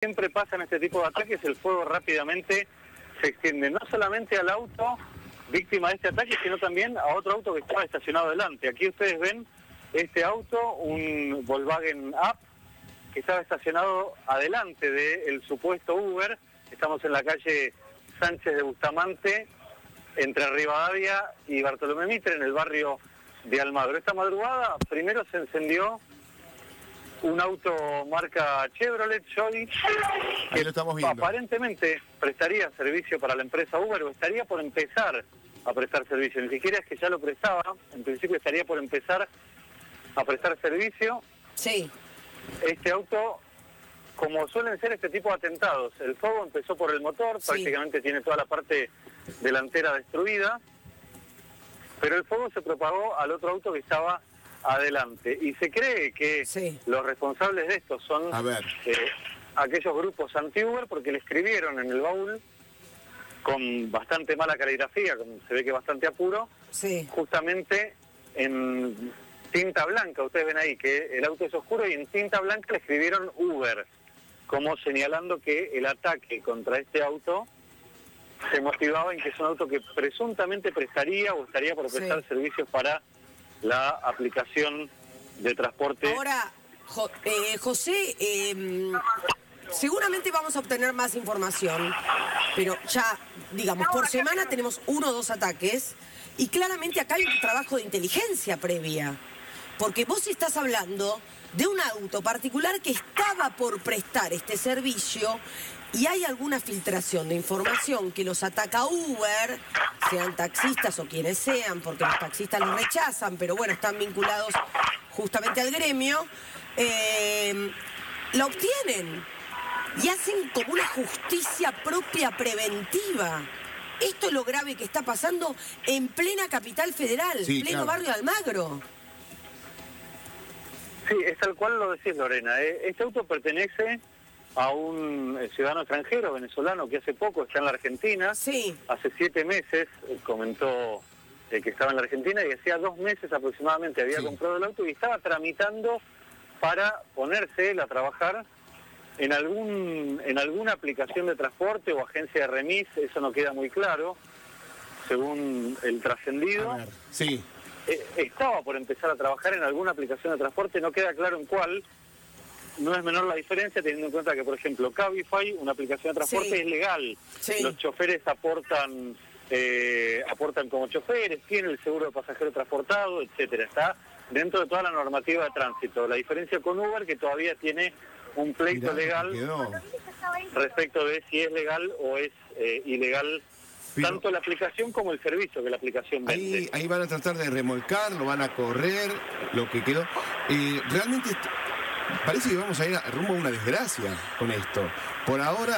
siempre pasa en este tipo de ataques, el fuego rápidamente se extiende no solamente al auto víctima de este ataque, sino también a otro auto que estaba estacionado delante. Aquí ustedes ven este auto, un Volkswagen Up, que estaba estacionado adelante del supuesto Uber. Estamos en la calle Sánchez de Bustamante, entre Rivadavia y Bartolomé Mitre, en el barrio de Almagro. Esta madrugada primero se encendió un auto marca Chevrolet Joy que estamos viendo. aparentemente prestaría servicio para la empresa Uber o estaría por empezar a prestar servicio. Ni siquiera es que ya lo prestaba, en principio estaría por empezar a prestar servicio. Sí. Este auto, como suelen ser este tipo de atentados, el fuego empezó por el motor, prácticamente tiene toda la parte delantera destruida, pero el fuego se propagó al otro auto que estaba adelante. Y se cree que los responsables de esto son eh, aquellos grupos anti-Uber porque le escribieron en el baúl con bastante mala caligrafía, se ve que bastante apuro, justamente en tinta blanca, ustedes ven ahí que el auto es oscuro y en tinta blanca le escribieron Uber, como señalando que el ataque contra este auto se motivaba en que es un auto que presuntamente prestaría o estaría por prestar servicios para la aplicación de transporte. Ahora, eh, José, em, seguramente vamos a obtener más información, pero ya, digamos, por semana tenemos uno o dos ataques y claramente acá hay un trabajo de inteligencia previa, porque vos estás hablando de un auto particular que estaba por prestar este servicio y hay alguna filtración de información que los ataca Uber, sean taxistas o quienes sean, porque los taxistas los rechazan, pero bueno, están vinculados justamente al gremio, eh, la obtienen y hacen como una justicia propia preventiva. Esto es lo grave que está pasando en plena capital federal, en pleno barrio de Almagro. Sí, es tal cual lo decís, Lorena. ¿eh? Este auto pertenece a un eh, ciudadano extranjero venezolano que hace poco está en la Argentina. Sí. Hace siete meses eh, comentó eh, que estaba en la Argentina y hacía dos meses aproximadamente había comprado el auto y estaba tramitando para ponerse él a trabajar en algún en alguna aplicación de transporte o agencia de remis, eso no queda muy claro, según el trascendido. Sí. Estaba por empezar a trabajar en alguna aplicación de transporte, no queda claro en cuál, no es menor la diferencia teniendo en cuenta que, por ejemplo, Cabify, una aplicación de transporte, es legal. Los choferes aportan eh, aportan como choferes, tienen el seguro de pasajero transportado, etcétera. Está dentro de toda la normativa de tránsito. La diferencia con Uber que todavía tiene un pleito legal respecto de si es legal o es eh, ilegal tanto la aplicación como el servicio que la aplicación vende. Ahí, ahí van a tratar de remolcar, lo van a correr, lo que quedó. Eh, realmente parece que vamos a ir rumbo a una desgracia con esto. Por ahora...